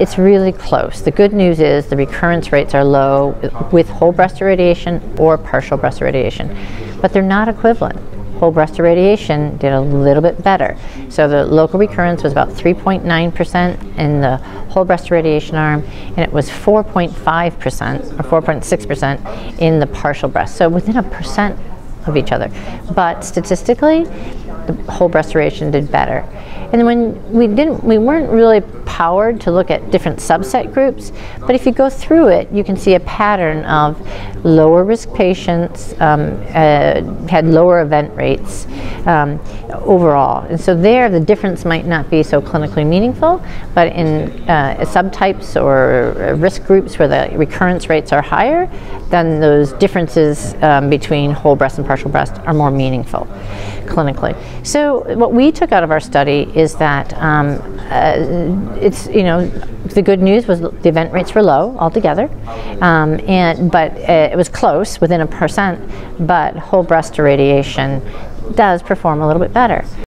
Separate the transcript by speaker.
Speaker 1: it's really close. The good news is the recurrence rates are low with whole breast irradiation or partial breast irradiation, but they're not equivalent. Whole breast irradiation did a little bit better. So the local recurrence was about 3.9% in the whole breast irradiation arm, and it was 4.5% or 4.6% in the partial breast. So within a percent of each other. But statistically, the whole breast irradiation did better. And when we didn't, we weren't really powered to look at different subset groups, but if you go through it, you can see a pattern of lower risk patients um, uh, had lower event rates um, overall. And so there, the difference might not be so clinically meaningful, but in uh, subtypes or risk groups where the recurrence rates are higher, then those differences um, between whole breast and partial breast are more meaningful clinically. So what we took out of our study is that um, uh, it's you know the good news was the event rates were low altogether, um, and but uh, it was close within a percent. But whole breast irradiation does perform a little bit better.